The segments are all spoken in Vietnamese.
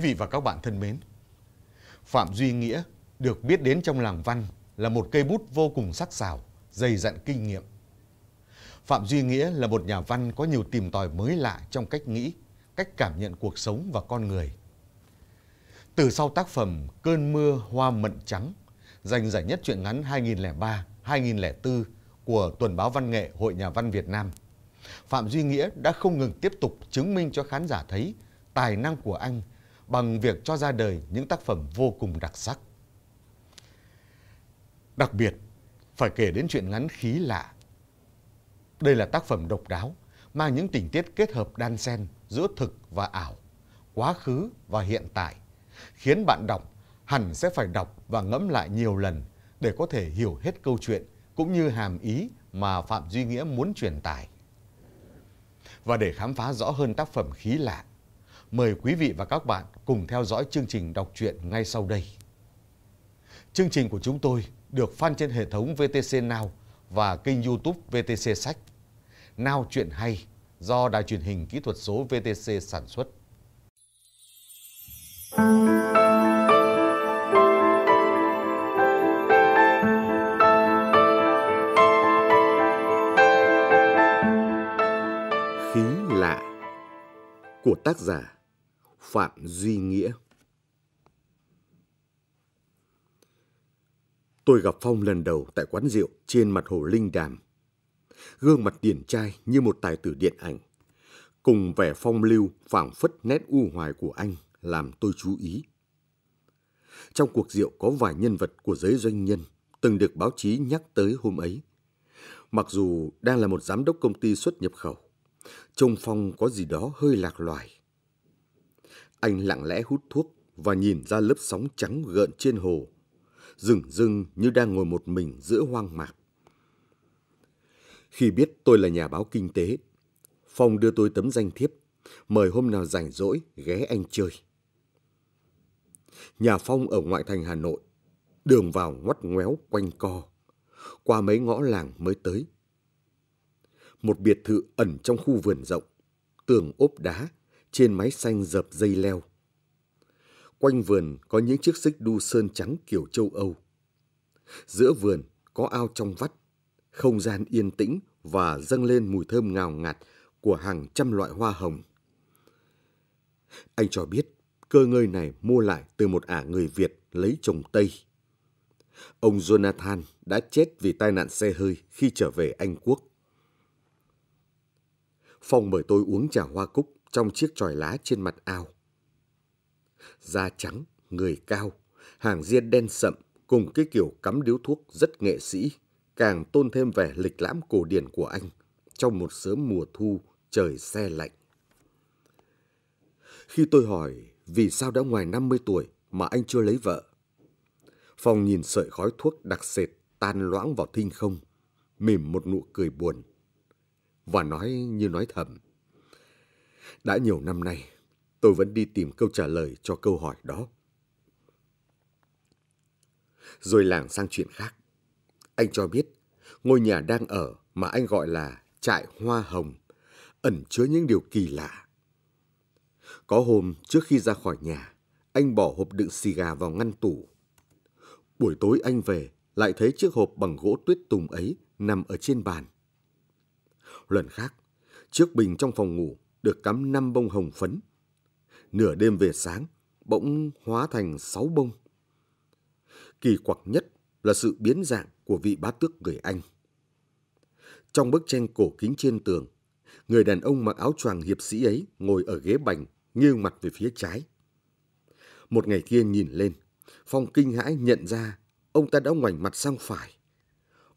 Quý vị và các bạn thân mến, Phạm Duy Nghĩa được biết đến trong làng văn là một cây bút vô cùng sắc sảo, dày dặn kinh nghiệm. Phạm Duy Nghĩa là một nhà văn có nhiều tìm tòi mới lạ trong cách nghĩ, cách cảm nhận cuộc sống và con người. Từ sau tác phẩm Cơn mưa hoa mận trắng, giành giải nhất truyện ngắn 2003-2004 của Tuần báo Văn nghệ Hội Nhà văn Việt Nam, Phạm Duy Nghĩa đã không ngừng tiếp tục chứng minh cho khán giả thấy tài năng của anh bằng việc cho ra đời những tác phẩm vô cùng đặc sắc. Đặc biệt, phải kể đến chuyện ngắn khí lạ. Đây là tác phẩm độc đáo, mang những tình tiết kết hợp đan xen giữa thực và ảo, quá khứ và hiện tại, khiến bạn đọc hẳn sẽ phải đọc và ngẫm lại nhiều lần để có thể hiểu hết câu chuyện cũng như hàm ý mà Phạm Duy Nghĩa muốn truyền tải. Và để khám phá rõ hơn tác phẩm khí lạ, mời quý vị và các bạn cùng theo dõi chương trình đọc truyện ngay sau đây. Chương trình của chúng tôi được phát trên hệ thống VTC Now và kênh YouTube VTC Sách. Now truyện hay do Đài truyền hình kỹ thuật số VTC sản xuất. Khí lạ của tác giả Phạm Duy Nghĩa Tôi gặp Phong lần đầu tại quán rượu trên mặt hồ Linh Đàm. Gương mặt điển trai như một tài tử điện ảnh. Cùng vẻ phong lưu phảng phất nét u hoài của anh làm tôi chú ý. Trong cuộc rượu có vài nhân vật của giới doanh nhân từng được báo chí nhắc tới hôm ấy. Mặc dù đang là một giám đốc công ty xuất nhập khẩu, trông Phong có gì đó hơi lạc loài. Anh lặng lẽ hút thuốc và nhìn ra lớp sóng trắng gợn trên hồ rừng rưng như đang ngồi một mình giữa hoang mạc. Khi biết tôi là nhà báo kinh tế, Phong đưa tôi tấm danh thiếp, mời hôm nào rảnh rỗi ghé anh chơi. Nhà Phong ở ngoại thành Hà Nội, đường vào ngoắt ngoéo quanh co, qua mấy ngõ làng mới tới. Một biệt thự ẩn trong khu vườn rộng, tường ốp đá, trên mái xanh dập dây leo. Quanh vườn có những chiếc xích đu sơn trắng kiểu châu Âu. Giữa vườn có ao trong vắt, không gian yên tĩnh và dâng lên mùi thơm ngào ngạt của hàng trăm loại hoa hồng. Anh cho biết cơ ngơi này mua lại từ một ả người Việt lấy chồng Tây. Ông Jonathan đã chết vì tai nạn xe hơi khi trở về Anh Quốc. Phong mời tôi uống trà hoa cúc trong chiếc tròi lá trên mặt ao da trắng, người cao, hàng ria đen sậm cùng cái kiểu cắm điếu thuốc rất nghệ sĩ, càng tôn thêm vẻ lịch lãm cổ điển của anh trong một sớm mùa thu trời xe lạnh. Khi tôi hỏi vì sao đã ngoài 50 tuổi mà anh chưa lấy vợ, Phong nhìn sợi khói thuốc đặc sệt tan loãng vào thinh không, mỉm một nụ cười buồn và nói như nói thầm. Đã nhiều năm nay, tôi vẫn đi tìm câu trả lời cho câu hỏi đó. Rồi làng sang chuyện khác. Anh cho biết ngôi nhà đang ở mà anh gọi là trại hoa hồng ẩn chứa những điều kỳ lạ. Có hôm trước khi ra khỏi nhà, anh bỏ hộp đựng xì gà vào ngăn tủ. Buổi tối anh về, lại thấy chiếc hộp bằng gỗ tuyết tùng ấy nằm ở trên bàn. Lần khác, chiếc bình trong phòng ngủ được cắm năm bông hồng phấn nửa đêm về sáng, bỗng hóa thành sáu bông. Kỳ quặc nhất là sự biến dạng của vị bá tước người Anh. Trong bức tranh cổ kính trên tường, người đàn ông mặc áo choàng hiệp sĩ ấy ngồi ở ghế bành, nghiêng mặt về phía trái. Một ngày kia nhìn lên, Phong kinh hãi nhận ra ông ta đã ngoảnh mặt sang phải.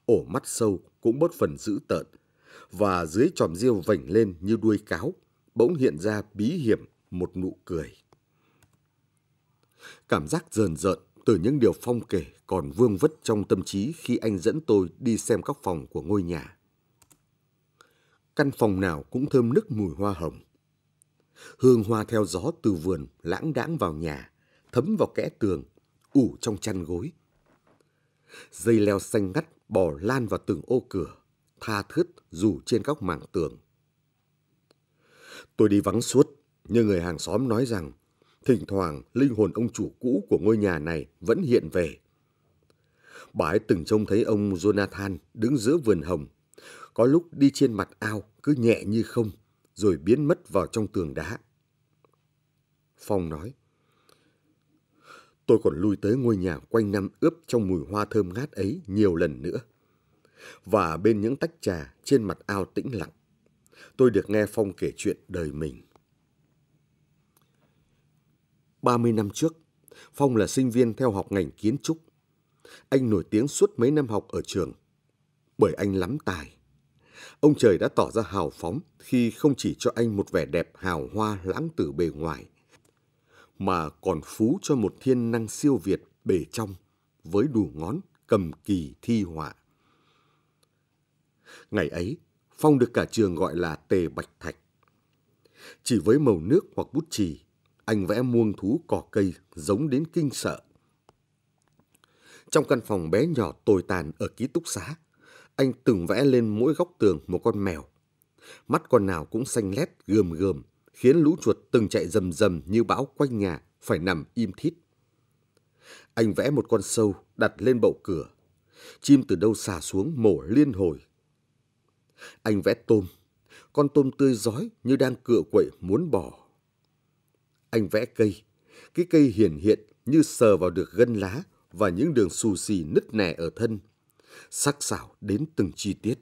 Ổ mắt sâu cũng bớt phần dữ tợn, và dưới tròm riêu vảnh lên như đuôi cáo, bỗng hiện ra bí hiểm một nụ cười. Cảm giác rờn rợn từ những điều Phong kể còn vương vất trong tâm trí khi anh dẫn tôi đi xem các phòng của ngôi nhà. Căn phòng nào cũng thơm nức mùi hoa hồng. Hương hoa theo gió từ vườn lãng đãng vào nhà, thấm vào kẽ tường, ủ trong chăn gối. Dây leo xanh ngắt bò lan vào từng ô cửa, tha thướt rủ trên các mảng tường. Tôi đi vắng suốt, nhưng người hàng xóm nói rằng Thỉnh thoảng, linh hồn ông chủ cũ của ngôi nhà này vẫn hiện về. Bà ấy từng trông thấy ông Jonathan đứng giữa vườn hồng, có lúc đi trên mặt ao cứ nhẹ như không, rồi biến mất vào trong tường đá. Phong nói, tôi còn lui tới ngôi nhà quanh năm ướp trong mùi hoa thơm ngát ấy nhiều lần nữa. Và bên những tách trà trên mặt ao tĩnh lặng, tôi được nghe Phong kể chuyện đời mình. 30 năm trước, Phong là sinh viên theo học ngành kiến trúc. Anh nổi tiếng suốt mấy năm học ở trường, bởi anh lắm tài. Ông trời đã tỏ ra hào phóng khi không chỉ cho anh một vẻ đẹp hào hoa lãng tử bề ngoài, mà còn phú cho một thiên năng siêu việt bề trong với đủ ngón cầm kỳ thi họa. Ngày ấy, Phong được cả trường gọi là Tề Bạch Thạch. Chỉ với màu nước hoặc bút chì, anh vẽ muông thú cỏ cây giống đến kinh sợ. Trong căn phòng bé nhỏ tồi tàn ở ký túc xá, anh từng vẽ lên mỗi góc tường một con mèo. Mắt con nào cũng xanh lét gườm gườm, khiến lũ chuột từng chạy rầm rầm như bão quanh nhà phải nằm im thít. Anh vẽ một con sâu đặt lên bậu cửa. Chim từ đâu xà xuống mổ liên hồi. Anh vẽ tôm, con tôm tươi giói như đang cựa quậy muốn bỏ. Anh vẽ cây, cái cây hiển hiện như sờ vào được gân lá và những đường xù xì nứt nẻ ở thân, sắc sảo đến từng chi tiết.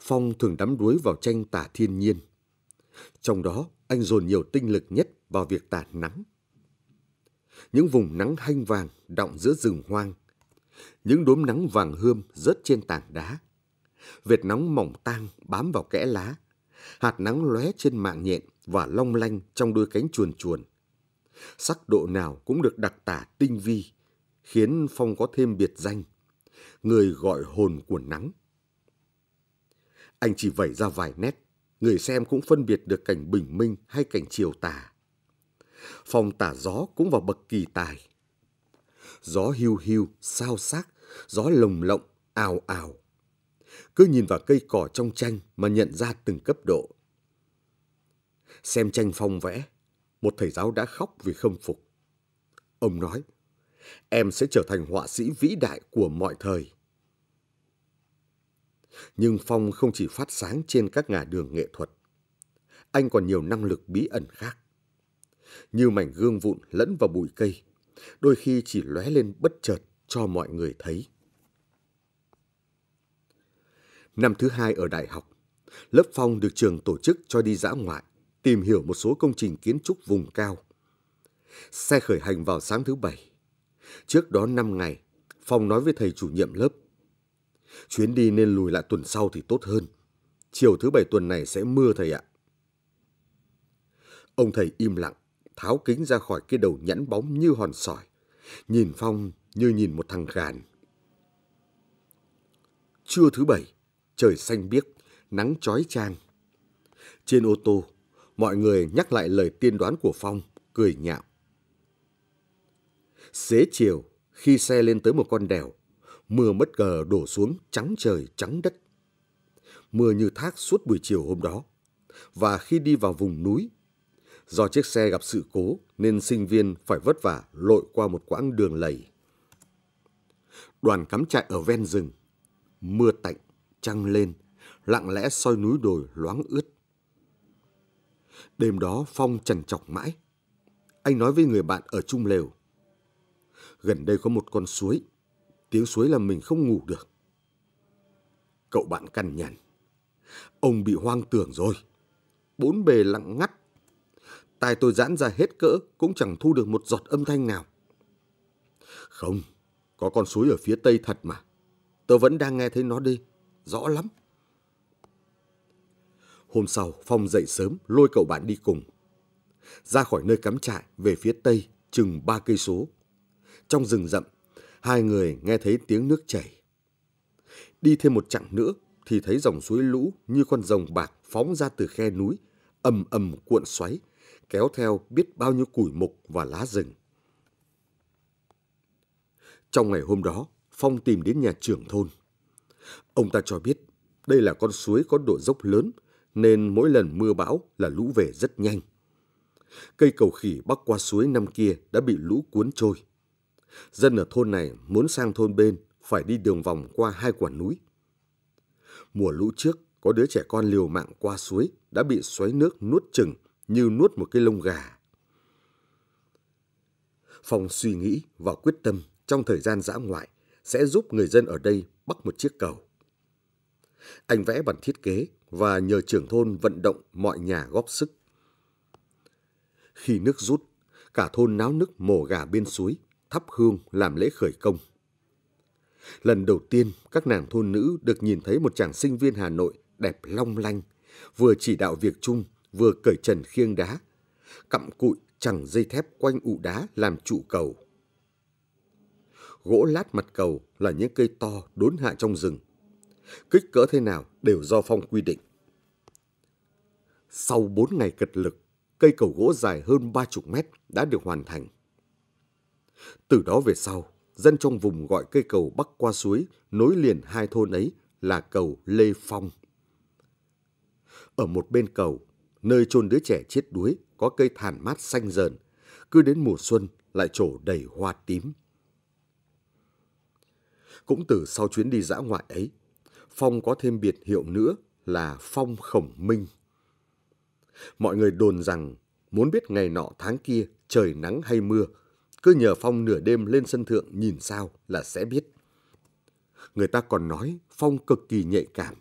Phong thường đắm đuối vào tranh tả thiên nhiên. Trong đó, anh dồn nhiều tinh lực nhất vào việc tả nắng. Những vùng nắng hanh vàng đọng giữa rừng hoang, những đốm nắng vàng hươm rớt trên tảng đá, vệt nóng mỏng tang bám vào kẽ lá, hạt nắng lóe trên mạng nhện và long lanh trong đôi cánh chuồn chuồn. Sắc độ nào cũng được đặc tả tinh vi, khiến Phong có thêm biệt danh, người gọi hồn của nắng. Anh chỉ vẩy ra vài nét, người xem cũng phân biệt được cảnh bình minh hay cảnh chiều tà. Phong tả gió cũng vào bậc kỳ tài. Gió hiu hiu, sao sắc, gió lồng lộng, ào ào. Cứ nhìn vào cây cỏ trong tranh mà nhận ra từng cấp độ. Xem tranh Phong vẽ, một thầy giáo đã khóc vì khâm phục. Ông nói, em sẽ trở thành họa sĩ vĩ đại của mọi thời. Nhưng Phong không chỉ phát sáng trên các ngả đường nghệ thuật. Anh còn nhiều năng lực bí ẩn khác. Như mảnh gương vụn lẫn vào bụi cây, đôi khi chỉ lóe lên bất chợt cho mọi người thấy. Năm thứ hai ở đại học, lớp Phong được trường tổ chức cho đi dã ngoại tìm hiểu một số công trình kiến trúc vùng cao. Xe khởi hành vào sáng thứ bảy. Trước đó 5 ngày, Phong nói với thầy chủ nhiệm lớp. Chuyến đi nên lùi lại tuần sau thì tốt hơn. Chiều thứ bảy tuần này sẽ mưa thầy ạ. Ông thầy im lặng, tháo kính ra khỏi cái đầu nhẵn bóng như hòn sỏi. Nhìn Phong như nhìn một thằng gàn. Trưa thứ bảy, trời xanh biếc, nắng chói chang. Trên ô tô, mọi người nhắc lại lời tiên đoán của Phong, cười nhạo. Xế chiều, khi xe lên tới một con đèo, mưa bất ngờ đổ xuống trắng trời trắng đất. Mưa như thác suốt buổi chiều hôm đó. Và khi đi vào vùng núi, do chiếc xe gặp sự cố nên sinh viên phải vất vả lội qua một quãng đường lầy. Đoàn cắm trại ở ven rừng, mưa tạnh, trăng lên, lặng lẽ soi núi đồi loáng ướt. Đêm đó Phong trần trọc mãi. Anh nói với người bạn ở chung lều. Gần đây có một con suối. Tiếng suối làm mình không ngủ được. Cậu bạn cằn nhằn. Ông bị hoang tưởng rồi. Bốn bề lặng ngắt. Tai tôi giãn ra hết cỡ cũng chẳng thu được một giọt âm thanh nào. Không, có con suối ở phía tây thật mà. Tôi vẫn đang nghe thấy nó đi. Rõ lắm. Hôm sau, Phong dậy sớm lôi cậu bạn đi cùng. Ra khỏi nơi cắm trại về phía tây chừng ba cây số. Trong rừng rậm, hai người nghe thấy tiếng nước chảy. Đi thêm một chặng nữa thì thấy dòng suối lũ như con rồng bạc phóng ra từ khe núi, ầm ầm cuộn xoáy, kéo theo biết bao nhiêu củi mục và lá rừng. Trong ngày hôm đó, Phong tìm đến nhà trưởng thôn. Ông ta cho biết đây là con suối có độ dốc lớn nên mỗi lần mưa bão là lũ về rất nhanh. Cây cầu khỉ bắc qua suối năm kia đã bị lũ cuốn trôi. Dân ở thôn này muốn sang thôn bên phải đi đường vòng qua hai quả núi. Mùa lũ trước, có đứa trẻ con liều mạng qua suối đã bị xoáy nước nuốt chừng như nuốt một cái lông gà. Phong suy nghĩ và quyết tâm trong thời gian dã ngoại sẽ giúp người dân ở đây bắt một chiếc cầu. Anh vẽ bản thiết kế và nhờ trưởng thôn vận động mọi nhà góp sức. Khi nước rút, cả thôn náo nức mổ gà bên suối, thắp hương làm lễ khởi công. Lần đầu tiên, các nàng thôn nữ được nhìn thấy một chàng sinh viên Hà Nội đẹp long lanh, vừa chỉ đạo việc chung, vừa cởi trần khiêng đá, cặm cụi chẳng dây thép quanh ụ đá làm trụ cầu. Gỗ lát mặt cầu là những cây to đốn hạ trong rừng. Kích cỡ thế nào đều do phong quy định. Sau 4 ngày cật lực, cây cầu gỗ dài hơn 30 mét đã được hoàn thành. Từ đó về sau, dân trong vùng gọi cây cầu bắc qua suối nối liền hai thôn ấy là cầu Lê Phong. Ở một bên cầu, nơi chôn đứa trẻ chết đuối có cây thản mát xanh dờn, cứ đến mùa xuân lại trổ đầy hoa tím. Cũng từ sau chuyến đi dã ngoại ấy, Phong có thêm biệt hiệu nữa là Phong Khổng Minh. Mọi người đồn rằng muốn biết ngày nọ tháng kia trời nắng hay mưa, cứ nhờ Phong nửa đêm lên sân thượng nhìn sao là sẽ biết. Người ta còn nói Phong cực kỳ nhạy cảm.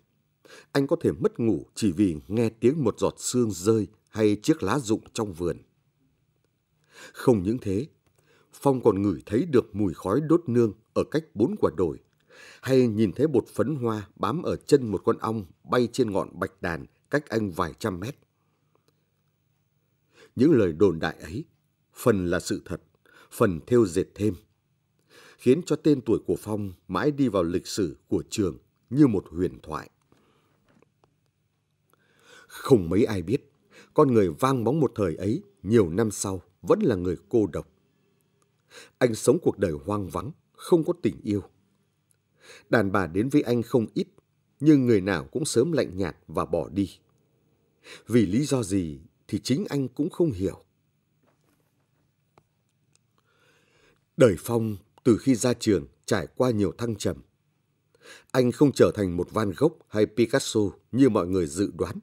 Anh có thể mất ngủ chỉ vì nghe tiếng một giọt sương rơi hay chiếc lá rụng trong vườn. Không những thế, Phong còn ngửi thấy được mùi khói đốt nương ở cách bốn quả đồi, hay nhìn thấy bột phấn hoa bám ở chân một con ong bay trên ngọn bạch đàn cách anh vài trăm mét. Những lời đồn đại ấy, phần là sự thật, phần theo dệt thêm, khiến cho tên tuổi của Phong mãi đi vào lịch sử của trường như một huyền thoại. Không mấy ai biết, con người vang bóng một thời ấy nhiều năm sau vẫn là người cô độc. Anh sống cuộc đời hoang vắng, không có tình yêu. Đàn bà đến với anh không ít, nhưng người nào cũng sớm lạnh nhạt và bỏ đi. Vì lý do gì thì chính anh cũng không hiểu. Đời Phong từ khi ra trường trải qua nhiều thăng trầm. Anh không trở thành một Van Gogh hay Picasso như mọi người dự đoán,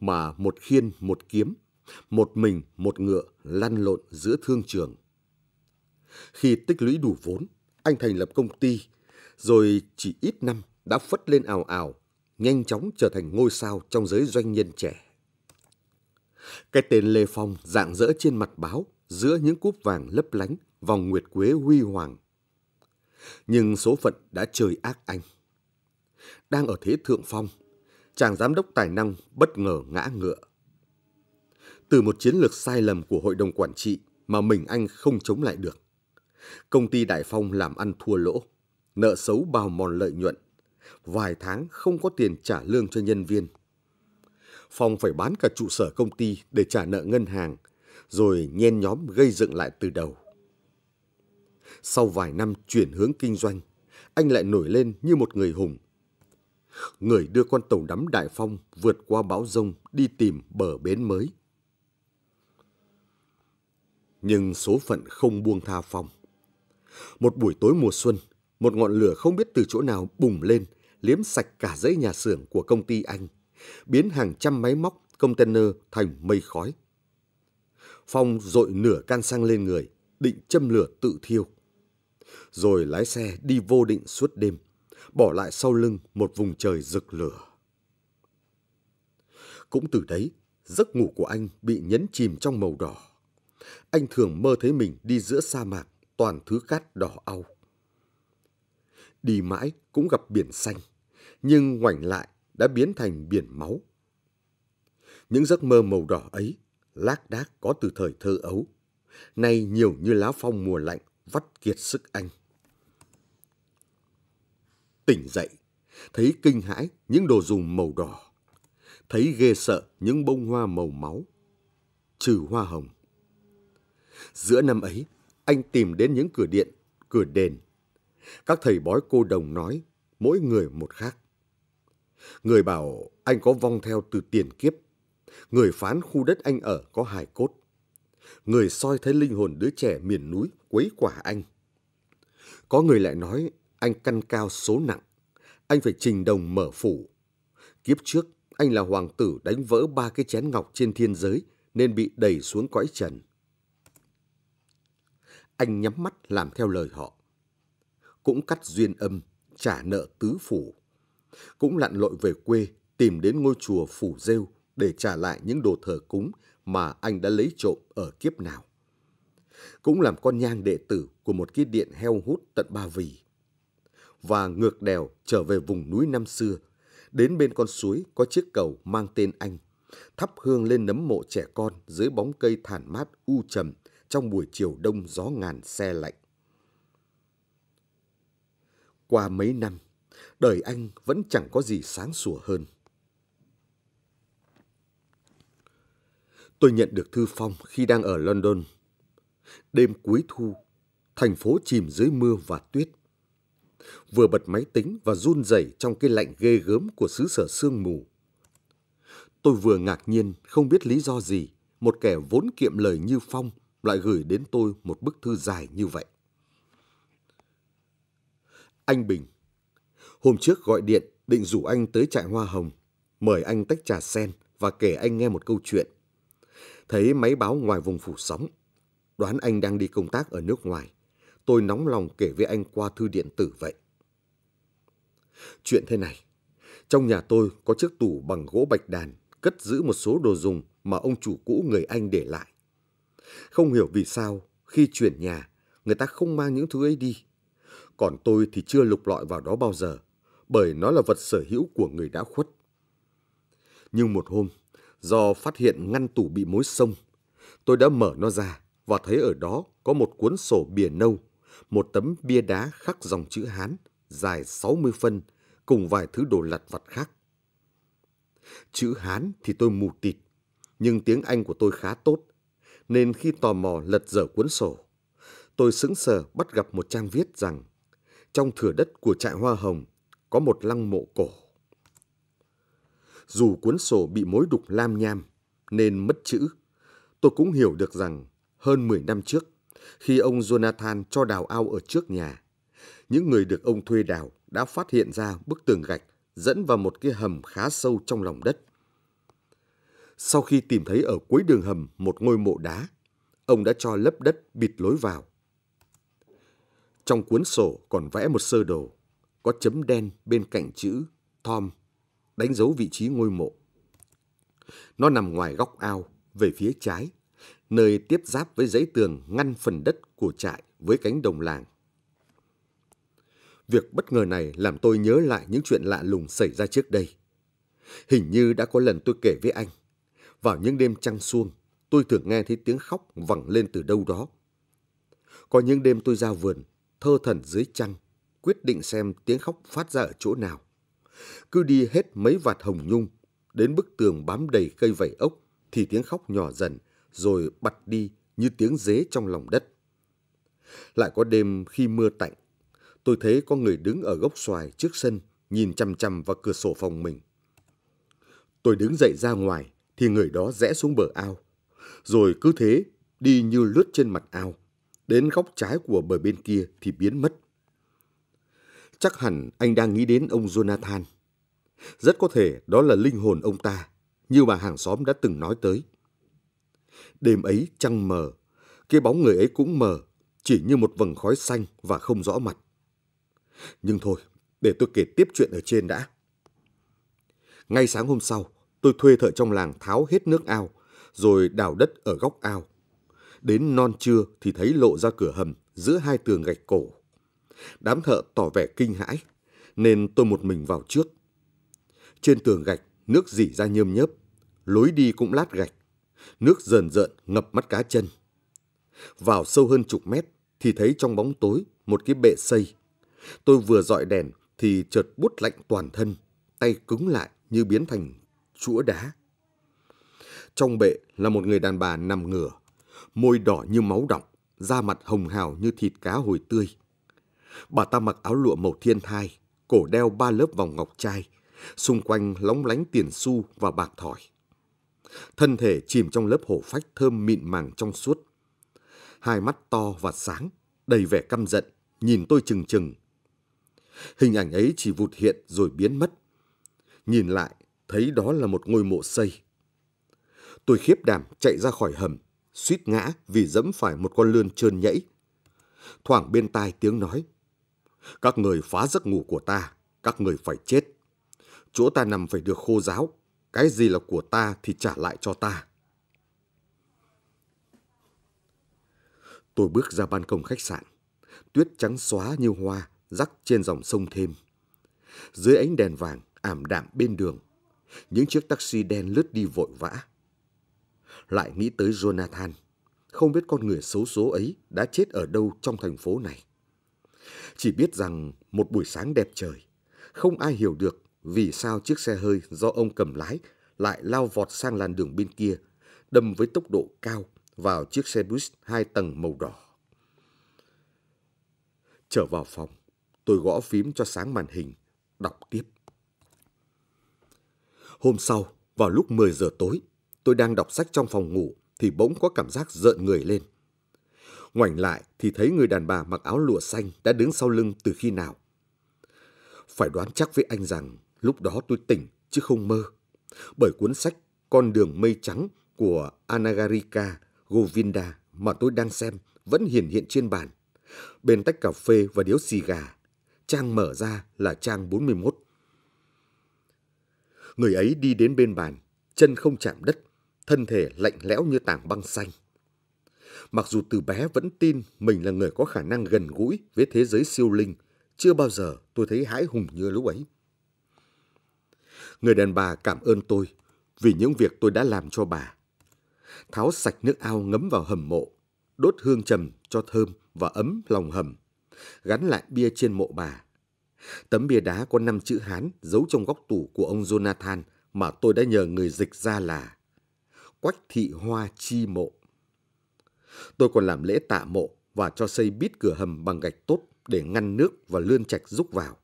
mà một khiên một kiếm, một mình một ngựa lăn lộn giữa thương trường. Khi tích lũy đủ vốn, anh thành lập công ty, rồi chỉ ít năm đã phất lên ào ào, nhanh chóng trở thành ngôi sao trong giới doanh nhân trẻ. Cái tên Lê Phong dạng dỡ trên mặt báo giữa những cúp vàng lấp lánh vòng nguyệt quế huy hoàng. Nhưng số phận đã trời ác anh. Đang ở thế thượng phong, chàng giám đốc tài năng bất ngờ ngã ngựa. Từ một chiến lược sai lầm của hội đồng quản trị mà mình anh không chống lại được. Công ty Đại Phong làm ăn thua lỗ, nợ xấu bào mòn lợi nhuận. Vài tháng không có tiền trả lương cho nhân viên. Phong phải bán cả trụ sở công ty để trả nợ ngân hàng, rồi nhen nhóm gây dựng lại từ đầu. Sau vài năm chuyển hướng kinh doanh, anh lại nổi lên như một người hùng. Người đưa con tàu đắm Đại Phong vượt qua bão rông đi tìm bờ bến mới. Nhưng số phận không buông tha Phong. Một buổi tối mùa xuân, một ngọn lửa không biết từ chỗ nào bùng lên, liếm sạch cả dãy nhà xưởng của công ty anh, biến hàng trăm máy móc, container thành mây khói. Phong dội nửa can xăng lên người, định châm lửa tự thiêu. Rồi lái xe đi vô định suốt đêm, bỏ lại sau lưng một vùng trời rực lửa. Cũng từ đấy, giấc ngủ của anh bị nhấn chìm trong màu đỏ. Anh thường mơ thấy mình đi giữa sa mạc, toàn thứ cát đỏ au. Đi mãi cũng gặp biển xanh, nhưng ngoảnh lại đã biến thành biển máu. Những giấc mơ màu đỏ ấy, lác đác có từ thời thơ ấu, nay nhiều như lá phong mùa lạnh vắt kiệt sức anh. Tỉnh dậy, thấy kinh hãi những đồ dùng màu đỏ, thấy ghê sợ những bông hoa màu máu, trừ hoa hồng. Giữa năm ấy, anh tìm đến những cửa điện, cửa đền. Các thầy bói cô đồng nói, mỗi người một khác. Người bảo anh có vong theo từ tiền kiếp. Người phán khu đất anh ở có hài cốt. người soi thấy linh hồn đứa trẻ miền núi quấy quả anh. Có người lại nói anh căn cao số nặng, anh phải trình đồng mở phủ. Kiếp trước, anh là hoàng tử đánh vỡ ba cái chén ngọc trên thiên giới nên bị đẩy xuống cõi trần. Anh nhắm mắt làm theo lời họ. Cũng cắt duyên âm, trả nợ tứ phủ. Cũng lặn lội về quê, tìm đến ngôi chùa phủ rêu để trả lại những đồ thờ cúng mà anh đã lấy trộm ở kiếp nào. Cũng làm con nhang đệ tử của một cái điện heo hút tận Ba Vì. Và ngược đèo trở về vùng núi năm xưa, đến bên con suối có chiếc cầu mang tên anh, thắp hương lên nấm mộ trẻ con dưới bóng cây thản mát u trầm trong buổi chiều đông gió ngàn xe lạnh. Qua mấy năm, đời anh vẫn chẳng có gì sáng sủa hơn. Tôi nhận được thư phong khi đang ở London. Đêm cuối thu, thành phố chìm dưới mưa và tuyết. Vừa bật máy tính và run rẩy trong cái lạnh ghê gớm của xứ sở sương mù. Tôi vừa ngạc nhiên không biết lý do gì, một kẻ vốn kiệm lời như Phong lại gửi đến tôi một bức thư dài như vậy. Anh Bình, hôm trước gọi điện định rủ anh tới trại hoa hồng, mời anh tách trà sen và kể anh nghe một câu chuyện thấy máy báo ngoài vùng phủ sóng. Đoán anh đang đi công tác ở nước ngoài. Tôi nóng lòng kể với anh qua thư điện tử vậy. Chuyện thế này, trong nhà tôi có chiếc tủ bằng gỗ bạch đàn cất giữ một số đồ dùng mà ông chủ cũ người Anh để lại. Không hiểu vì sao khi chuyển nhà, người ta không mang những thứ ấy đi. Còn tôi thì chưa lục lọi vào đó bao giờ, bởi nó là vật sở hữu của người đã khuất. Nhưng một hôm, Do phát hiện ngăn tủ bị mối sông, tôi đã mở nó ra và thấy ở đó có một cuốn sổ bìa nâu, một tấm bia đá khắc dòng chữ Hán dài 60 phân cùng vài thứ đồ lặt vặt khác. Chữ Hán thì tôi mù tịt, nhưng tiếng Anh của tôi khá tốt, nên khi tò mò lật dở cuốn sổ, tôi sững sờ bắt gặp một trang viết rằng trong thửa đất của trại Hoa Hồng có một lăng mộ cổ dù cuốn sổ bị mối đục lam nham nên mất chữ. Tôi cũng hiểu được rằng hơn 10 năm trước, khi ông Jonathan cho đào ao ở trước nhà, những người được ông thuê đào đã phát hiện ra bức tường gạch dẫn vào một cái hầm khá sâu trong lòng đất. Sau khi tìm thấy ở cuối đường hầm một ngôi mộ đá, ông đã cho lấp đất bịt lối vào. Trong cuốn sổ còn vẽ một sơ đồ, có chấm đen bên cạnh chữ Tom đánh dấu vị trí ngôi mộ. Nó nằm ngoài góc ao, về phía trái, nơi tiếp giáp với dãy tường ngăn phần đất của trại với cánh đồng làng. Việc bất ngờ này làm tôi nhớ lại những chuyện lạ lùng xảy ra trước đây. Hình như đã có lần tôi kể với anh. Vào những đêm trăng xuông, tôi thường nghe thấy tiếng khóc vẳng lên từ đâu đó. Có những đêm tôi ra vườn, thơ thần dưới trăng, quyết định xem tiếng khóc phát ra ở chỗ nào. Cứ đi hết mấy vạt hồng nhung, đến bức tường bám đầy cây vảy ốc thì tiếng khóc nhỏ dần, rồi bật đi như tiếng dế trong lòng đất. Lại có đêm khi mưa tạnh, tôi thấy có người đứng ở gốc xoài trước sân, nhìn chằm chằm vào cửa sổ phòng mình. Tôi đứng dậy ra ngoài, thì người đó rẽ xuống bờ ao. Rồi cứ thế, đi như lướt trên mặt ao. Đến góc trái của bờ bên kia thì biến mất. Chắc hẳn anh đang nghĩ đến ông Jonathan. Rất có thể đó là linh hồn ông ta, như bà hàng xóm đã từng nói tới. Đêm ấy trăng mờ, cái bóng người ấy cũng mờ, chỉ như một vầng khói xanh và không rõ mặt. Nhưng thôi, để tôi kể tiếp chuyện ở trên đã. Ngay sáng hôm sau, tôi thuê thợ trong làng tháo hết nước ao, rồi đào đất ở góc ao. Đến non trưa thì thấy lộ ra cửa hầm giữa hai tường gạch cổ. Đám thợ tỏ vẻ kinh hãi, nên tôi một mình vào trước. Trên tường gạch, nước dỉ ra nhơm nhớp, lối đi cũng lát gạch. Nước dần dợn ngập mắt cá chân. Vào sâu hơn chục mét thì thấy trong bóng tối một cái bệ xây. Tôi vừa dọi đèn thì chợt bút lạnh toàn thân, tay cứng lại như biến thành chúa đá. Trong bệ là một người đàn bà nằm ngửa, môi đỏ như máu đọng, da mặt hồng hào như thịt cá hồi tươi. Bà ta mặc áo lụa màu thiên thai, cổ đeo ba lớp vòng ngọc trai, xung quanh lóng lánh tiền xu và bạc thỏi. Thân thể chìm trong lớp hổ phách thơm mịn màng trong suốt. Hai mắt to và sáng, đầy vẻ căm giận, nhìn tôi chừng chừng. Hình ảnh ấy chỉ vụt hiện rồi biến mất. Nhìn lại, thấy đó là một ngôi mộ xây. Tôi khiếp đảm chạy ra khỏi hầm, suýt ngã vì dẫm phải một con lươn trơn nhẫy. Thoảng bên tai tiếng nói, các người phá giấc ngủ của ta, các người phải chết. Chỗ ta nằm phải được khô giáo, cái gì là của ta thì trả lại cho ta. Tôi bước ra ban công khách sạn. Tuyết trắng xóa như hoa, rắc trên dòng sông thêm. Dưới ánh đèn vàng, ảm đạm bên đường, những chiếc taxi đen lướt đi vội vã. Lại nghĩ tới Jonathan, không biết con người xấu số ấy đã chết ở đâu trong thành phố này. Chỉ biết rằng một buổi sáng đẹp trời, không ai hiểu được vì sao chiếc xe hơi do ông cầm lái lại lao vọt sang làn đường bên kia, đâm với tốc độ cao vào chiếc xe bus hai tầng màu đỏ. Trở vào phòng, tôi gõ phím cho sáng màn hình, đọc tiếp. Hôm sau, vào lúc 10 giờ tối, tôi đang đọc sách trong phòng ngủ thì bỗng có cảm giác rợn người lên. Ngoảnh lại thì thấy người đàn bà mặc áo lụa xanh đã đứng sau lưng từ khi nào. Phải đoán chắc với anh rằng lúc đó tôi tỉnh chứ không mơ. Bởi cuốn sách Con đường mây trắng của Anagarika Govinda mà tôi đang xem vẫn hiển hiện trên bàn. Bên tách cà phê và điếu xì gà, trang mở ra là trang 41. Người ấy đi đến bên bàn, chân không chạm đất, thân thể lạnh lẽo như tảng băng xanh. Mặc dù từ bé vẫn tin mình là người có khả năng gần gũi với thế giới siêu linh, chưa bao giờ tôi thấy hãi hùng như lúc ấy. Người đàn bà cảm ơn tôi vì những việc tôi đã làm cho bà. Tháo sạch nước ao ngấm vào hầm mộ, đốt hương trầm cho thơm và ấm lòng hầm, gắn lại bia trên mộ bà. Tấm bia đá có năm chữ Hán giấu trong góc tủ của ông Jonathan mà tôi đã nhờ người dịch ra là Quách thị hoa chi mộ. Tôi còn làm lễ tạ mộ và cho xây bít cửa hầm bằng gạch tốt để ngăn nước và lươn trạch rúc vào.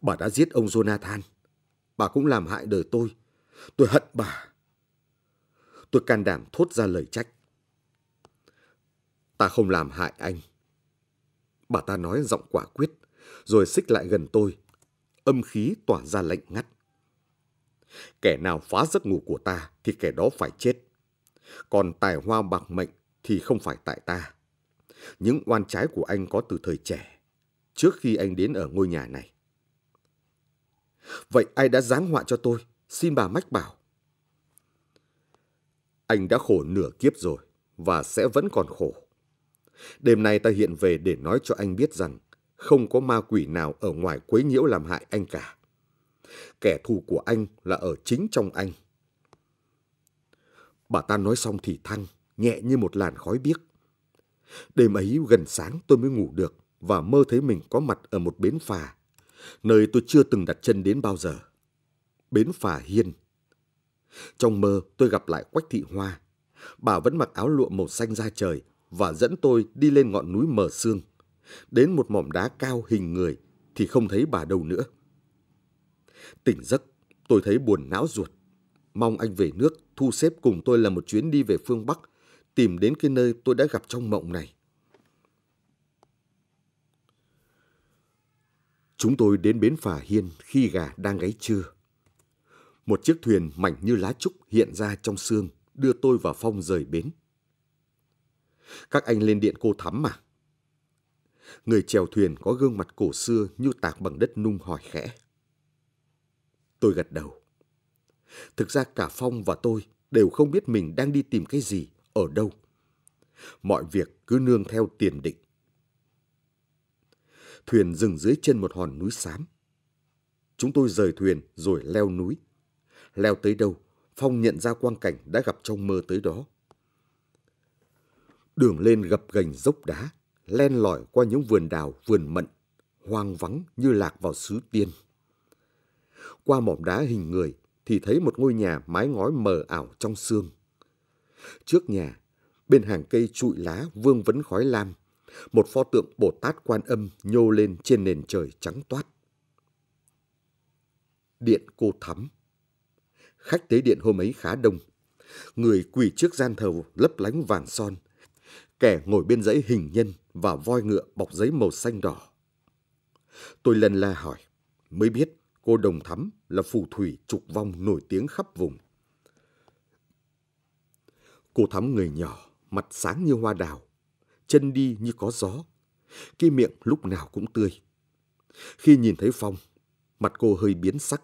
Bà đã giết ông Jonathan. Bà cũng làm hại đời tôi. Tôi hận bà. Tôi can đảm thốt ra lời trách. Ta không làm hại anh. Bà ta nói giọng quả quyết, rồi xích lại gần tôi. Âm khí tỏa ra lạnh ngắt. Kẻ nào phá giấc ngủ của ta thì kẻ đó phải chết. Còn tài hoa bạc mệnh thì không phải tại ta. Những oan trái của anh có từ thời trẻ, trước khi anh đến ở ngôi nhà này. Vậy ai đã giáng họa cho tôi? Xin bà mách bảo. Anh đã khổ nửa kiếp rồi và sẽ vẫn còn khổ. Đêm nay ta hiện về để nói cho anh biết rằng không có ma quỷ nào ở ngoài quấy nhiễu làm hại anh cả. Kẻ thù của anh là ở chính trong anh. Bà ta nói xong thì thăng, nhẹ như một làn khói biếc. Đêm ấy gần sáng tôi mới ngủ được và mơ thấy mình có mặt ở một bến phà nơi tôi chưa từng đặt chân đến bao giờ. Bến phà hiên. Trong mơ tôi gặp lại Quách Thị Hoa. Bà vẫn mặc áo lụa màu xanh da trời và dẫn tôi đi lên ngọn núi mờ sương. Đến một mỏm đá cao hình người thì không thấy bà đâu nữa. Tỉnh giấc, tôi thấy buồn não ruột. Mong anh về nước thu xếp cùng tôi là một chuyến đi về phương Bắc, tìm đến cái nơi tôi đã gặp trong mộng này. Chúng tôi đến bến phà hiên khi gà đang gáy trưa. Một chiếc thuyền mảnh như lá trúc hiện ra trong sương, đưa tôi và Phong rời bến. Các anh lên điện cô thắm mà. Người chèo thuyền có gương mặt cổ xưa như tạc bằng đất nung hỏi khẽ. Tôi gật đầu. Thực ra cả Phong và tôi đều không biết mình đang đi tìm cái gì, ở đâu. Mọi việc cứ nương theo tiền định thuyền dừng dưới chân một hòn núi xám. Chúng tôi rời thuyền rồi leo núi. Leo tới đâu, Phong nhận ra quang cảnh đã gặp trong mơ tới đó. Đường lên gập ghềnh dốc đá, len lỏi qua những vườn đào, vườn mận, hoang vắng như lạc vào xứ tiên. Qua mỏm đá hình người thì thấy một ngôi nhà mái ngói mờ ảo trong sương. Trước nhà, bên hàng cây trụi lá vương vấn khói lam, một pho tượng Bồ Tát Quan Âm nhô lên trên nền trời trắng toát. Điện cô thắm. khách tế điện hôm ấy khá đông. Người quỳ trước gian thờ lấp lánh vàng son, kẻ ngồi bên dãy hình nhân và voi ngựa bọc giấy màu xanh đỏ. Tôi lần la hỏi, mới biết cô Đồng Thắm là phù thủy trục vong nổi tiếng khắp vùng. Cô Thắm người nhỏ, mặt sáng như hoa đào, chân đi như có gió, cái miệng lúc nào cũng tươi. Khi nhìn thấy Phong, mặt cô hơi biến sắc.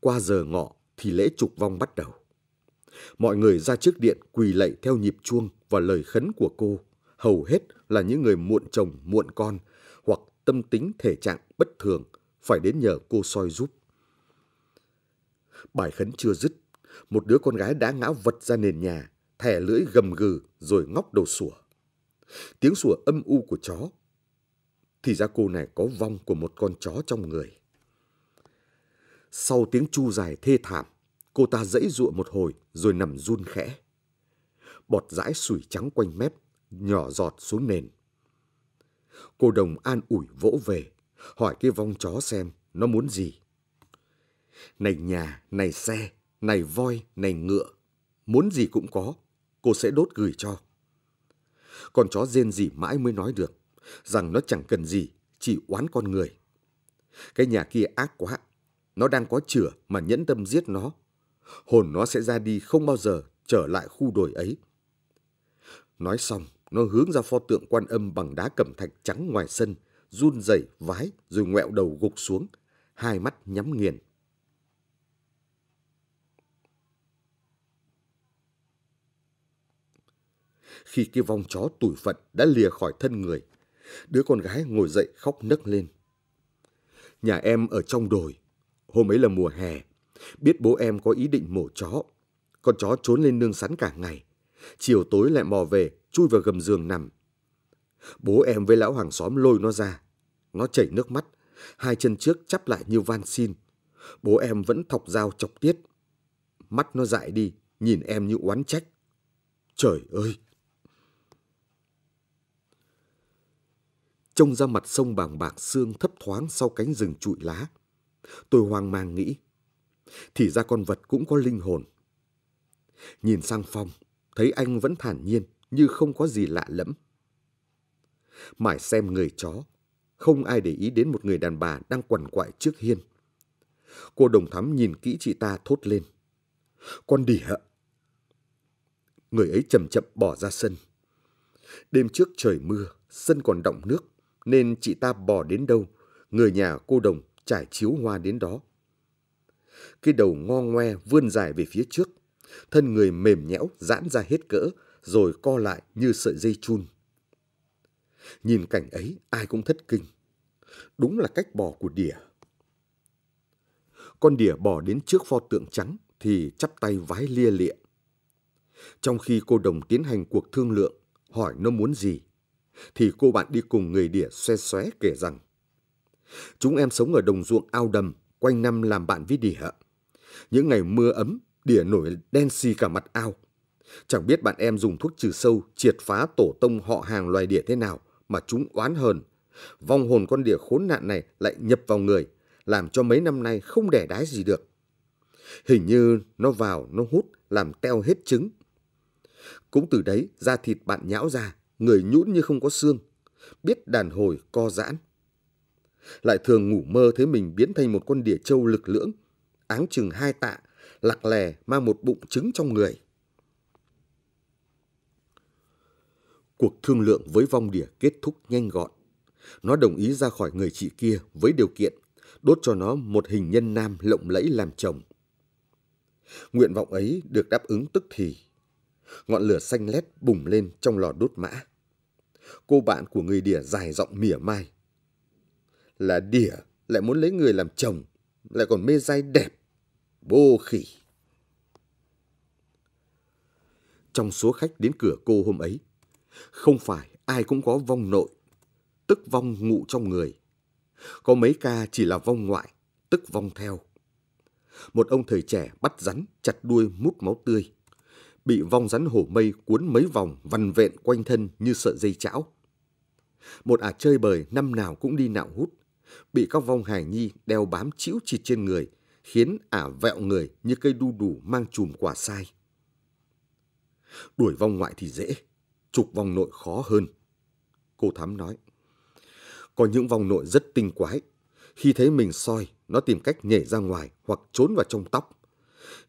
Qua giờ ngọ thì lễ trục vong bắt đầu. Mọi người ra trước điện quỳ lạy theo nhịp chuông và lời khấn của cô, hầu hết là những người muộn chồng muộn con hoặc tâm tính thể trạng bất thường phải đến nhờ cô soi giúp. Bài khấn chưa dứt, một đứa con gái đã ngã vật ra nền nhà, thẻ lưỡi gầm gừ rồi ngóc đầu sủa. Tiếng sủa âm u của chó. Thì ra cô này có vong của một con chó trong người. Sau tiếng chu dài thê thảm, cô ta dãy dụa một hồi rồi nằm run khẽ. Bọt dãi sủi trắng quanh mép, nhỏ giọt xuống nền. Cô đồng an ủi vỗ về, hỏi cái vong chó xem nó muốn gì. Này nhà, này xe, này voi, này ngựa, muốn gì cũng có, cô sẽ đốt gửi cho. Con chó rên gì mãi mới nói được, rằng nó chẳng cần gì, chỉ oán con người. Cái nhà kia ác quá, nó đang có chửa mà nhẫn tâm giết nó. Hồn nó sẽ ra đi không bao giờ trở lại khu đồi ấy. Nói xong, nó hướng ra pho tượng quan âm bằng đá cẩm thạch trắng ngoài sân, run rẩy vái rồi ngoẹo đầu gục xuống, hai mắt nhắm nghiền. Khi cái vong chó tủi phận đã lìa khỏi thân người, đứa con gái ngồi dậy khóc nấc lên. Nhà em ở trong đồi, hôm ấy là mùa hè, biết bố em có ý định mổ chó. Con chó trốn lên nương sắn cả ngày, chiều tối lại mò về, chui vào gầm giường nằm. Bố em với lão hàng xóm lôi nó ra. Nó chảy nước mắt, hai chân trước chắp lại như van xin. Bố em vẫn thọc dao chọc tiết. Mắt nó dại đi, nhìn em như oán trách. Trời ơi! Trông ra mặt sông bàng bạc xương thấp thoáng sau cánh rừng trụi lá. Tôi hoang mang nghĩ. Thì ra con vật cũng có linh hồn. Nhìn sang Phong, thấy anh vẫn thản nhiên, như không có gì lạ lẫm. Mải xem người chó, không ai để ý đến một người đàn bà đang quằn quại trước hiên. Cô đồng thắm nhìn kỹ chị ta thốt lên. Con đỉa! Người ấy chậm chậm bỏ ra sân. Đêm trước trời mưa, sân còn đọng nước, nên chị ta bỏ đến đâu, người nhà cô đồng trải chiếu hoa đến đó. Cái đầu ngo ngoe vươn dài về phía trước, thân người mềm nhẽo giãn ra hết cỡ, rồi co lại như sợi dây chun. Nhìn cảnh ấy ai cũng thất kinh. Đúng là cách bò của đỉa. Con đỉa bò đến trước pho tượng trắng thì chắp tay vái lia lịa. Trong khi cô đồng tiến hành cuộc thương lượng, hỏi nó muốn gì, thì cô bạn đi cùng người đỉa xoe xóe kể rằng Chúng em sống ở đồng ruộng ao đầm, quanh năm làm bạn với đỉa. Những ngày mưa ấm, đỉa nổi đen xì cả mặt ao. Chẳng biết bạn em dùng thuốc trừ sâu triệt phá tổ tông họ hàng loài đỉa thế nào mà chúng oán hờn. Vong hồn con đỉa khốn nạn này lại nhập vào người, làm cho mấy năm nay không đẻ đái gì được. Hình như nó vào, nó hút, làm teo hết trứng. Cũng từ đấy, da thịt bạn nhão ra, người nhũn như không có xương, biết đàn hồi co giãn. Lại thường ngủ mơ thấy mình biến thành một con đỉa trâu lực lưỡng, áng chừng hai tạ, lặc lè mang một bụng trứng trong người. Cuộc thương lượng với vong đỉa kết thúc nhanh gọn. Nó đồng ý ra khỏi người chị kia với điều kiện đốt cho nó một hình nhân nam lộng lẫy làm chồng. Nguyện vọng ấy được đáp ứng tức thì. Ngọn lửa xanh lét bùng lên trong lò đốt mã. Cô bạn của người đỉa dài giọng mỉa mai. Là đỉa lại muốn lấy người làm chồng, lại còn mê dai đẹp. vô khỉ. Trong số khách đến cửa cô hôm ấy, không phải ai cũng có vong nội, tức vong ngụ trong người. Có mấy ca chỉ là vong ngoại, tức vong theo. Một ông thầy trẻ bắt rắn chặt đuôi mút máu tươi. Bị vong rắn hổ mây cuốn mấy vòng vằn vện quanh thân như sợi dây chảo. Một ả chơi bời năm nào cũng đi nạo hút. Bị các vong hài nhi đeo bám chĩu chịt trên người, khiến ả vẹo người như cây đu đủ mang chùm quả sai. Đuổi vong ngoại thì dễ, trục vong nội khó hơn. Cô Thắm nói, có những vong nội rất tinh quái. Khi thấy mình soi, nó tìm cách nhảy ra ngoài hoặc trốn vào trong tóc.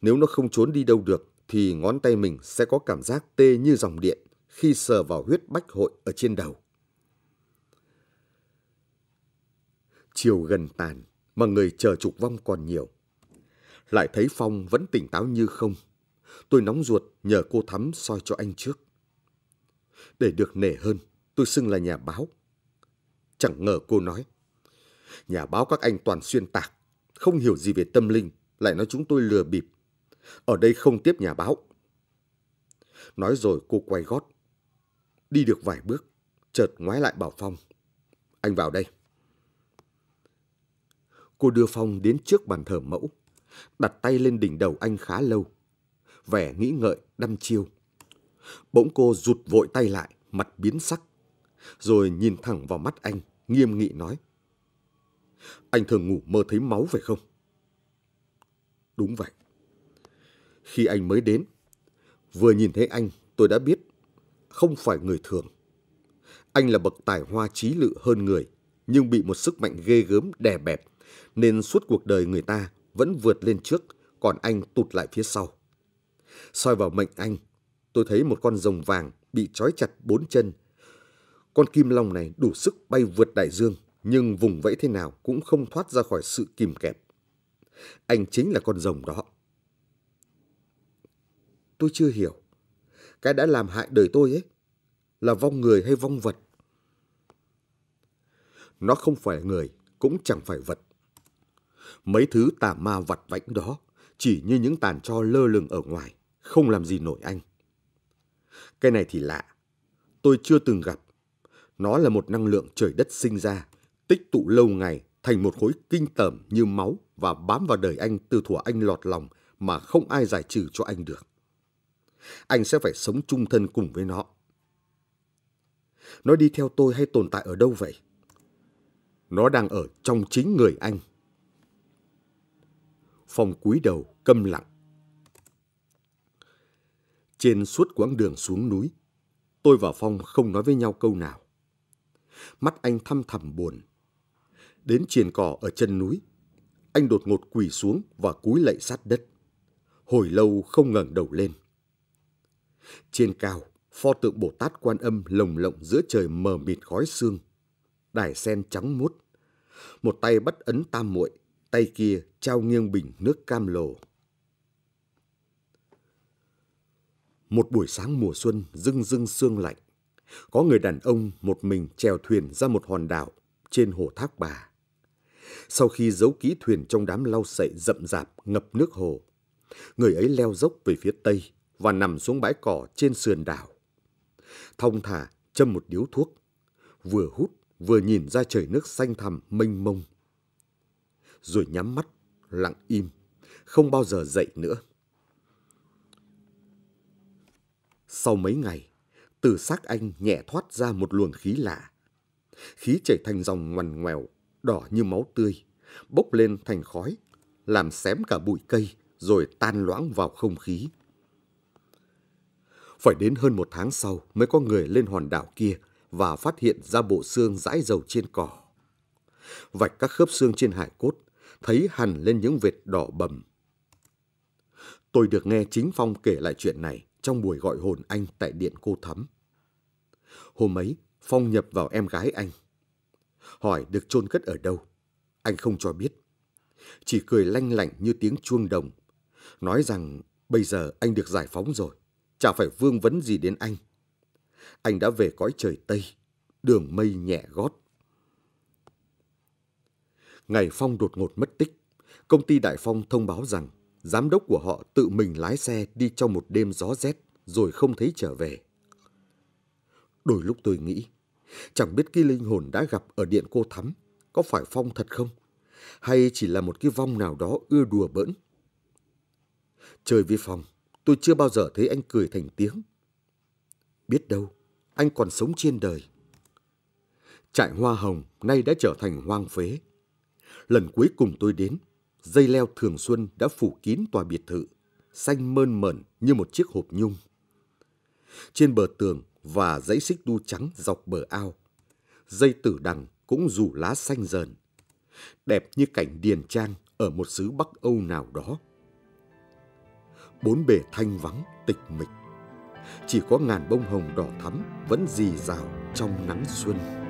Nếu nó không trốn đi đâu được, thì ngón tay mình sẽ có cảm giác tê như dòng điện khi sờ vào huyết bách hội ở trên đầu. Chiều gần tàn, mà người chờ trục vong còn nhiều. Lại thấy Phong vẫn tỉnh táo như không. Tôi nóng ruột nhờ cô Thắm soi cho anh trước. Để được nể hơn, tôi xưng là nhà báo. Chẳng ngờ cô nói. Nhà báo các anh toàn xuyên tạc, không hiểu gì về tâm linh, lại nói chúng tôi lừa bịp. Ở đây không tiếp nhà báo. Nói rồi cô quay gót. Đi được vài bước, chợt ngoái lại bảo Phong. Anh vào đây. Cô đưa Phong đến trước bàn thờ mẫu, đặt tay lên đỉnh đầu anh khá lâu. Vẻ nghĩ ngợi, đăm chiêu. Bỗng cô rụt vội tay lại, mặt biến sắc. Rồi nhìn thẳng vào mắt anh, nghiêm nghị nói. Anh thường ngủ mơ thấy máu phải không? Đúng vậy. Khi anh mới đến, vừa nhìn thấy anh tôi đã biết không phải người thường. Anh là bậc tài hoa trí lự hơn người, nhưng bị một sức mạnh ghê gớm đè bẹp, nên suốt cuộc đời người ta vẫn vượt lên trước, còn anh tụt lại phía sau. soi vào mệnh anh, tôi thấy một con rồng vàng bị trói chặt bốn chân. Con kim long này đủ sức bay vượt đại dương, nhưng vùng vẫy thế nào cũng không thoát ra khỏi sự kìm kẹp. Anh chính là con rồng đó. Tôi chưa hiểu. Cái đã làm hại đời tôi ấy là vong người hay vong vật? Nó không phải người, cũng chẳng phải vật. Mấy thứ tà ma vặt vãnh đó chỉ như những tàn cho lơ lửng ở ngoài, không làm gì nổi anh. Cái này thì lạ. Tôi chưa từng gặp. Nó là một năng lượng trời đất sinh ra, tích tụ lâu ngày thành một khối kinh tởm như máu và bám vào đời anh từ thuở anh lọt lòng mà không ai giải trừ cho anh được. Anh sẽ phải sống chung thân cùng với nó. Nó đi theo tôi hay tồn tại ở đâu vậy? Nó đang ở trong chính người anh. Phong cúi đầu, câm lặng. Trên suốt quãng đường xuống núi, tôi và Phong không nói với nhau câu nào. Mắt anh thăm thẳm buồn. Đến triền cỏ ở chân núi, anh đột ngột quỳ xuống và cúi lạy sát đất. Hồi lâu không ngẩng đầu lên. Trên cao, pho tượng Bồ Tát Quan Âm lồng lộng giữa trời mờ mịt khói sương, Đài sen trắng muốt. Một tay bắt ấn tam muội, tay kia trao nghiêng bình nước cam lồ. Một buổi sáng mùa xuân rưng rưng sương lạnh, có người đàn ông một mình chèo thuyền ra một hòn đảo trên hồ Thác Bà. Sau khi giấu kỹ thuyền trong đám lau sậy rậm rạp ngập nước hồ, người ấy leo dốc về phía tây và nằm xuống bãi cỏ trên sườn đảo. Thông thả châm một điếu thuốc, vừa hút vừa nhìn ra trời nước xanh thẳm mênh mông. Rồi nhắm mắt, lặng im, không bao giờ dậy nữa. Sau mấy ngày, từ xác anh nhẹ thoát ra một luồng khí lạ. Khí chảy thành dòng ngoằn ngoèo, đỏ như máu tươi, bốc lên thành khói, làm xém cả bụi cây, rồi tan loãng vào không khí. Phải đến hơn một tháng sau mới có người lên hòn đảo kia và phát hiện ra bộ xương dãi dầu trên cỏ. Vạch các khớp xương trên hải cốt, thấy hằn lên những vệt đỏ bầm. Tôi được nghe chính Phong kể lại chuyện này trong buổi gọi hồn anh tại điện cô Thắm. Hôm ấy, Phong nhập vào em gái anh. Hỏi được chôn cất ở đâu. Anh không cho biết. Chỉ cười lanh lảnh như tiếng chuông đồng. Nói rằng bây giờ anh được giải phóng rồi. Chả phải vương vấn gì đến anh. Anh đã về cõi trời Tây. Đường mây nhẹ gót. Ngày Phong đột ngột mất tích. Công ty Đại Phong thông báo rằng giám đốc của họ tự mình lái xe đi trong một đêm gió rét rồi không thấy trở về. Đôi lúc tôi nghĩ, chẳng biết cái linh hồn đã gặp ở điện cô Thắm có phải Phong thật không? Hay chỉ là một cái vong nào đó ưa đùa bỡn? Chơi với Phong, tôi chưa bao giờ thấy anh cười thành tiếng. Biết đâu, anh còn sống trên đời. Trại hoa hồng nay đã trở thành hoang phế. Lần cuối cùng tôi đến, dây leo thường xuân đã phủ kín tòa biệt thự, xanh mơn mởn như một chiếc hộp nhung. Trên bờ tường và dãy xích đu trắng dọc bờ ao, dây tử đằng cũng rủ lá xanh dờn, đẹp như cảnh điền trang ở một xứ Bắc Âu nào đó. Bốn bề thanh vắng, tịch mịch, chỉ có ngàn bông hồng đỏ thắm vẫn rì rào trong nắng xuân.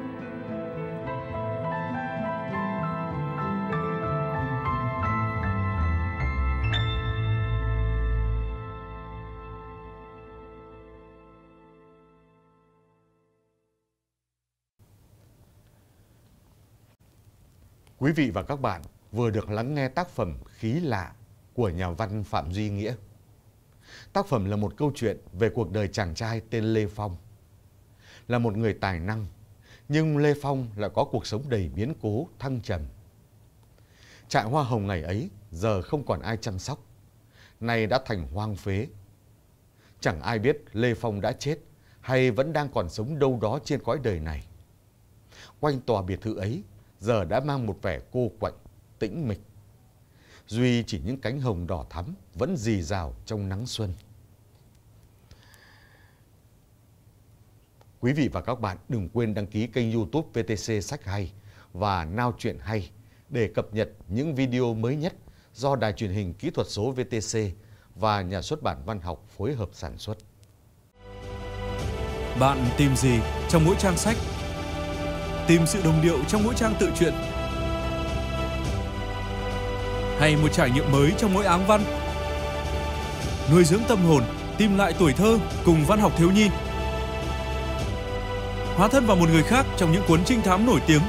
Quý vị và các bạn vừa được lắng nghe tác phẩm Khí lạ của nhà văn Phạm Duy Nghĩa. Tác phẩm là một câu chuyện về cuộc đời chàng trai tên Lê Phong. Là một người tài năng, nhưng Lê Phong lại có cuộc sống đầy biến cố, thăng trầm. Trại hoa hồng ngày ấy giờ không còn ai chăm sóc, nay đã thành hoang phế. Chẳng ai biết Lê Phong đã chết hay vẫn đang còn sống đâu đó trên cõi đời này. Quanh tòa biệt thự ấy giờ đã mang một vẻ cô quạnh, tĩnh mịch. Duy chỉ những cánh hồng đỏ thắm vẫn rì rào trong nắng xuân. Quý vị và các bạn đừng quên đăng ký kênh youtube VTC Sách Hay và Nao Chuyện Hay để cập nhật những video mới nhất do Đài truyền hình kỹ thuật số VTC và Nhà xuất bản văn học phối hợp sản xuất. Bạn tìm gì trong mỗi trang sách? Tìm sự đồng điệu trong mỗi trang tự truyện hay một trải nghiệm mới trong mỗi áng văn. Nuôi dưỡng tâm hồn, tìm lại tuổi thơ cùng văn học thiếu nhi. Hóa thân vào một người khác trong những cuốn trinh thám nổi tiếng.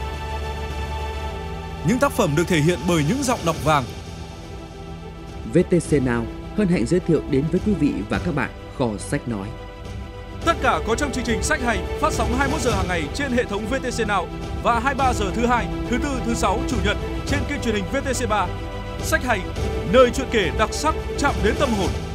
Những tác phẩm được thể hiện bởi những giọng đọc vàng. VTC Now hân hạnh giới thiệu đến với quý vị và các bạn kho sách nói. Tất cả có trong chương trình sách hay phát sóng 21 giờ hàng ngày trên hệ thống VTC Now và 23 giờ thứ hai, thứ tư, thứ sáu, chủ nhật trên kênh truyền hình VTC3 Sách hay, nơi chuyện kể đặc sắc chạm đến tâm hồn.